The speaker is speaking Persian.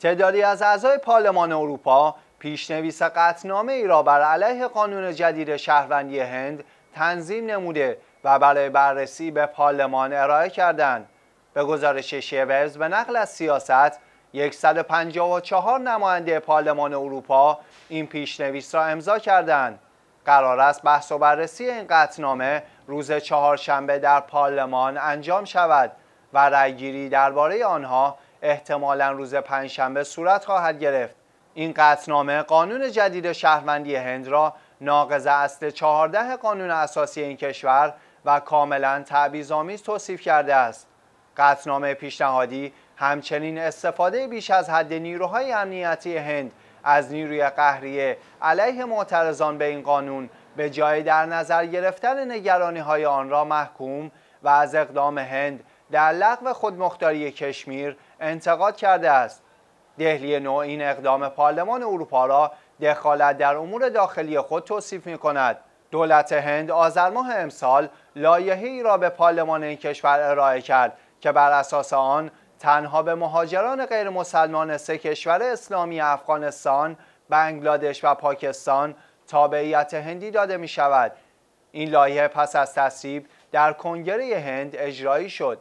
تعدادی از اعضای پارلمان اروپا پیشنویس قطنامه ای را بر علیه قانون جدید شهروندی هند تنظیم نموده و برای بررسی به پارلمان ارائه کردند. به گزارش شیوز به نقل از سیاست 154 نماینده پارلمان اروپا این پیشنویس را امضا کردند. قرار است بحث و بررسی این قطنامه روز چهارشنبه در پارلمان انجام شود و رأیگیری درباره آنها احتمالا روز پنجشنبه صورت خواهد گرفت. این قطنامه قانون جدید شهروندی هند را ناقض اصل 14 قانون اساسی این کشور و کاملا تعویض‌آمیز توصیف کرده است. قطنامه پیشنهادی همچنین استفاده بیش از حد نیروهای امنیتی هند از نیروی قهریه علیه معترضان به این قانون به جای در نظر گرفتن نگرانی های آن را محکوم و از اقدام هند در لغو خودمختاری کشمیر انتقاد کرده است. دهلی نو این اقدام پارلمان اروپا را دخالت در امور داخلی خود توصیف می کند. دولت هند آذر ماه امسال ای را به پارلمان این کشور ارائه کرد که بر اساس آن تنها به مهاجران غیر مسلمان سه کشور اسلامی افغانستان، بنگلادش و پاکستان تابعیت هندی داده می شود. این لایحه پس از تصویب در کنگره هند اجرایی شد.